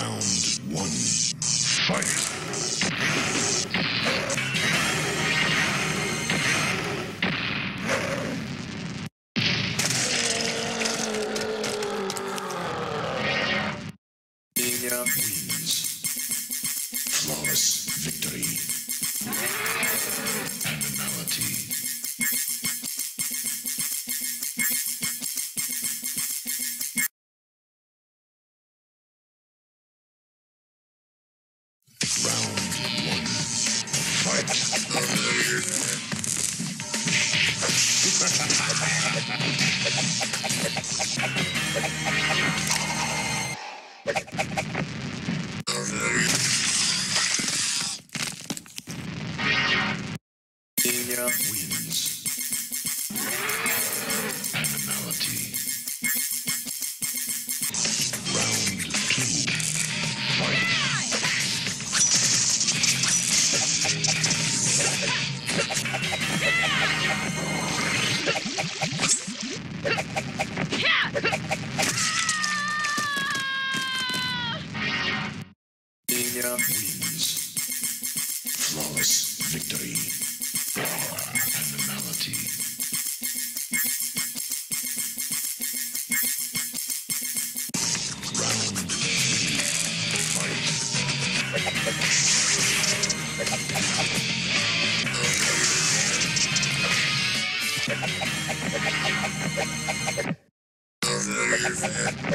Round one. Fight! Wins. Animality. Wins. Flawless victory. Animality. Round three. Fight. wins.